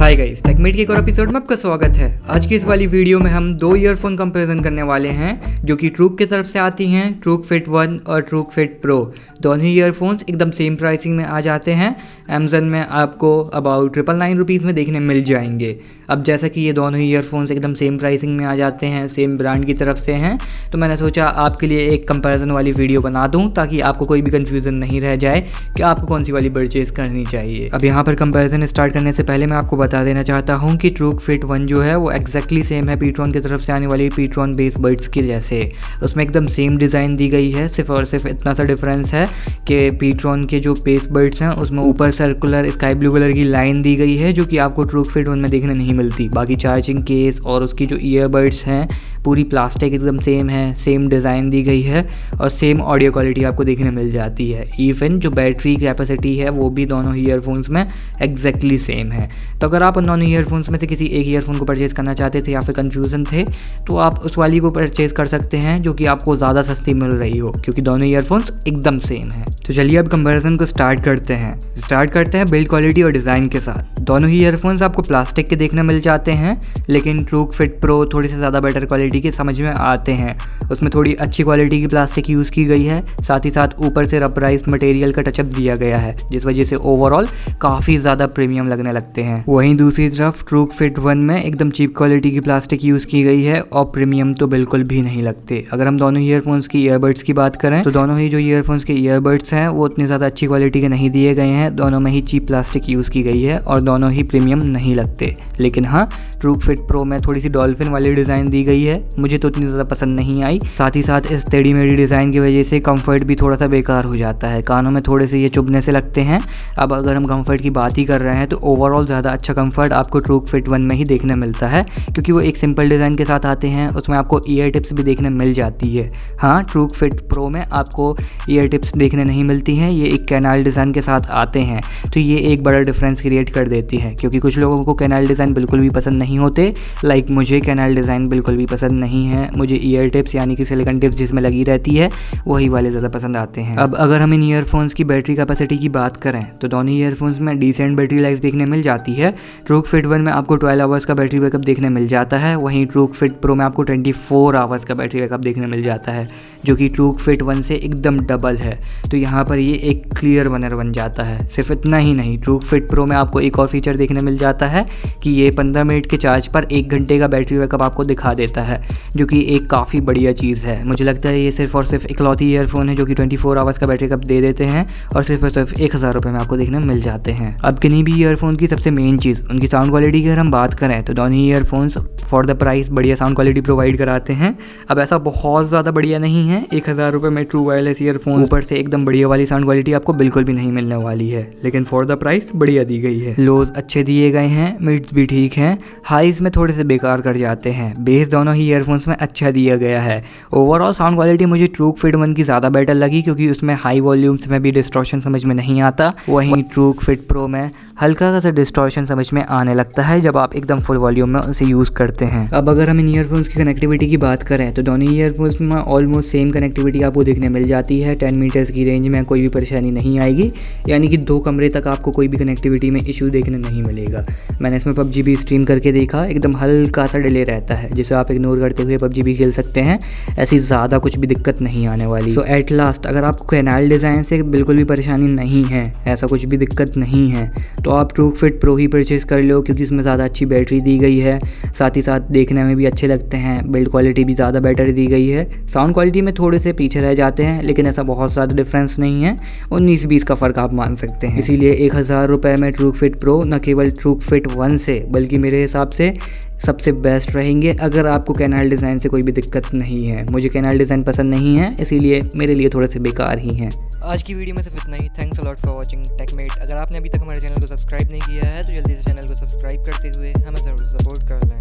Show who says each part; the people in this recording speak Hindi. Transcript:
Speaker 1: हाय गाइस टेकमेट के एक और एपिसोड में आपका स्वागत है। आज की इस वाली वीडियो में हम दो ईयरफोन कंपैरिजन करने वाले हैं, जो कि ट्रूक की तरफ़ से आती हैं ट्रूक फिट वन और ट्रूक फिट प्रो दोनों ही ईयरफोन्स एकदम सेम प्राइसिंग में आ जाते हैं। अमेजन में आपको अबाउट ट्रिपल नाइन रुपीज़ में देखने मिल जाएँगे। अब जैसा कि ये दोनों ही ईयरफोन्स एकदम सेम प्राइसिंग में आ जाते हैं सेम ब्रांड की तरफ़ से हैं तो मैंने सोचा आपके लिए एक कंपैरिजन वाली वीडियो बना दूँ, ताकि आपको कोई भी कन्फ्यूज़न नहीं रह जाए कि आपको कौन सी वाली परचेज़ करनी चाहिए। अब यहाँ पर कंपैरिजन स्टार्ट करने से पहले मैं आपको बता देना चाहता हूँ कि ट्रूक फिट वन जो है वो एक्जैक्टली सेम है पीट्रॉन की तरफ़ से आने वाली पीट्रॉन बेस बर्ड्स की जैसे। उसमें एकदम सेम डिज़ाइन दी गई है, सिर्फ़ और सिर्फ़ इतना सा डिफरेंस है कि पीट्रॉन के जो बेस बर्ड्स हैं, उसमें ऊपर सर्कुलर स्काई ब्लू कलर की लाइन दी गई है, जो कि आपको ट्रूक फिट वन में देखने नहीं मिलती। बाकी चार्जिंग केस और उसकी जो ईयरबड्स हैं पूरी प्लास्टिक एकदम सेम है सेम डिज़ाइन दी गई है और सेम ऑडियो क्वालिटी आपको देखने मिल जाती है। इवन जो बैटरी कैपेसिटी है, वो भी दोनों ही ईयरफोन्स में एग्जैक्टली सेम है। तो अगर आप उन दोनों ईयरफोन्स में से किसी एक ईयरफोन को परचेज़ करना चाहते थे या फिर कन्फ्यूज़न थे तो आप उस वाली को परचेज़ कर सकते हैं जो कि आपको ज़्यादा सस्ती मिल रही हो, क्योंकि दोनों ईयरफोन्स एकदम सेम है। तो चलिए अब कंपेरिजन को स्टार्ट करते हैं। स्टार्ट करते हैं बिल्ड क्वालिटी और डिज़ाइन के साथ। दोनों ही ईयरफोन्स आपको प्लास्टिक के देखने मिल जाते हैं, लेकिन ट्रूक फिट प्रो थोड़ी से ज़्यादा बेटर क्वालिटी के समझ में आते हैं। उसमें थोड़ी अच्छी क्वालिटी की प्लास्टिक यूज़ की गई है, साथ ही साथ ऊपर से रबराइज मटेरियल का टचअप दिया गया है, जिस वजह से ओवरऑल काफ़ी ज़्यादा प्रीमियम लगने लगते हैं। वहीं दूसरी तरफ़ ट्रूक फिट वन में एकदम चीप क्वालिटी की प्लास्टिक यूज़ की गई है, और प्रीमियम तो बिल्कुल भी नहीं लगते। अगर हम दोनों ईयरफोन्स की ईयरबड्स की बात करें तो दोनों ही जो ईयरफोन्स के ईयरबड्स हैं, वो उतनी ज़्यादा अच्छी क्वालिटी के नहीं दिए गए हैं, दोनों में ही चीप प्लास्टिक यूज़ की गई है, और दोनों ही प्रीमियम नहीं लगते। लेकिन हाँ ट्रूक फिट प्रो में थोड़ी सी डॉल्फिन वाली डिज़ाइन दी गई है। मुझे तो उतनी ज़्यादा पसंद नहीं आई। साथ ही साथ इस टेढ़ी मेढ़ी डिज़ाइन की वजह से कंफर्ट भी थोड़ा सा बेकार हो जाता है। कानों में थोड़े से ये चुभने से लगते हैं। अब अगर हम कंफर्ट की बात ही कर रहे हैं तो ओवरऑल ज़्यादा अच्छा कंफर्ट आपको ट्रूक फिट वन में ही देखने मिलता है। क्योंकि वो एक सिंपल डिज़ाइन के साथ आते हैं, उसमें आपको ईयर टिप्स भी देखने मिल जाती है। हाँ ट्रूक फिट प्रो में आपको ईयर टिप्स देखने नहीं मिलती हैं। ये एक कैनाल डिज़ाइन के साथ आते हैं। तो ये एक बड़ा डिफरेंस क्रिएट कर देती है, क्योंकि कुछ लोगों को कैनाल डिज़ाइन बिल्कुल भी पसंद नहीं होते। लाइक मुझे कैनाल डिज़ाइन बिल्कुल भी पसंद नहीं है। मुझे ईयर टिप्स यानी कि सिलिकन टिप्स जिसमें लगी रहती है, वही वाले ज़्यादा पसंद आते हैं। अब अगर हम इन ईयरफोन्स की बैटरी कैपेसिटी की बात करें तो दोनों ईयरफोन्स में डिसेंट बैटरी लाइफ देखने मिल जाती है। ट्रूक फिट वन में आपको ट्वेल्व आवर्स का बैटरी बैकअप देखने मिल जाता है। वहीं ट्रूक फिट प्रो में आपको ट्वेंटी फोर आवर्स का बैटरी बैकअप देखने मिल जाता है, जो कि ट्रूक फिट वन से एकदम डबल है। तो यहाँ पर ये एक क्लियर वनर बन जाता है। सिर्फ़ इतना ही नहीं ट्रूक फिट प्रो में आपको एक और फीचर देखने मिल जाता है कि ये पंद्रह मिनट के चार्ज पर एक घंटे का बैटरी बैकअप आपको दिखा देता है, जो कि एक काफ़ी बढ़िया चीज़ है। मुझे लगता है ये सिर्फ़ और सिर्फ़ इकलौती ईयरफोन है, जो कि ट्वेंटी आवर्स का बैटरी बैकअप दे देते हैं और सिर्फ़ और सिर्फ़ एक हज़ार में आपको देखने मिल जाते हैं। अब किन्हीं भी ईयरफोन की सबसे मेन चीज़, उनकी साउंड क्वालिटी की अगर हम बात करें तो दोनों ईयरफोन्स फॉर द प्राइस बढ़िया साउंड क्वालिटी प्रोवाइड कराते हैं। अब ऐसा बहुत ज़्यादा बढ़िया नहीं है, एक हज़ार रुपये में ट्रू वायरलेस ईयरफोन ऊपर से एकदम बढ़िया वाली साउंड क्वालिटी आपको बिल्कुल भी नहीं मिलने वाली है, लेकिन फॉर द प्राइस बढ़िया दी गई है। लोज अच्छे दिए गए हैं मिड्स भी ठीक हैं। हाइज में थोड़े से बेकार कर जाते हैं। बेस दोनों ही ईयरफोन्स में अच्छा दिया गया है। ओवरऑल साउंड क्वालिटी मुझे ट्रूक फिट वन की ज़्यादा बेटर लगी क्योंकि उसमें हाई वॉल्यूम्स में भी डिस्ट्रॉशन समझ में नहीं आता। वहीं ट्रूक फिट प्रो में हल्का सा डिस्टॉर्शन समझ में आने लगता है जब आप एकदम फुल वॉल्यूम में उसे यूज़ करते हैं। अब अगर हम इन ईयरफोन्स की कनेक्टिविटी की बात करें तो दोनों ईयरफोन्स में ऑलमोस्ट सेम कनेक्टिविटी आपको देखने मिल जाती है। टेन मीटर्स की रेंज में कोई भी परेशानी नहीं आएगी। यानी कि दो कमरे तक आपको कोई भी कनेक्टिविटी में इशू देखने नहीं मिलेगा। मैंने इसमें पबजी भी स्ट्रीम करके देखा, एकदम हल्का सा डिले रहता है, जिसे आप इग्नोर करते हुए पबजी भी खेल सकते हैं। ऐसी ज़्यादा कुछ भी दिक्कत नहीं आने वाली। सो एट लास्ट अगर आपको कैनाल डिज़ाइन से बिल्कुल भी परेशानी नहीं है, ऐसा कुछ भी दिक्कत नहीं है तो आप ट्रूक फिट प्रो ही परचेज़ कर लो, क्योंकि इसमें ज़्यादा अच्छी बैटरी दी गई है। साथ ही साथ देखने में भी अच्छे लगते हैं बिल्ड क्वालिटी भी ज़्यादा बेटर दी गई है। साउंड क्वालिटी में थोड़े से पीछे रह जाते हैं, लेकिन ऐसा बहुत ज़्यादा डिफरेंस नहीं है। उन्नीस बीस का फ़र्क आप मान सकते हैं। इसीलिए एक हज़ार रुपये में ट्रूक फिट प्रो न केवल ट्रू फिट वन से, बल्कि मेरे हिसाब से सबसे बेस्ट रहेंगे अगर आपको कैनाल डिज़ाइन से कोई भी दिक्कत नहीं है। मुझे कैनाल डिज़ाइन पसंद नहीं है, इसीलिए मेरे लिए थोड़े से बेकार ही हैं।
Speaker 2: आज की वीडियो में सिर्फ़ इतना ही। Thanks a lot for watching Techmate अगर आपने अभी तक हमारे चैनल को सब्सक्राइब नहीं किया है तो जल्दी से चैनल को सब्सक्राइब करते हुए हमें ज़रूर सपोर्ट कर लें।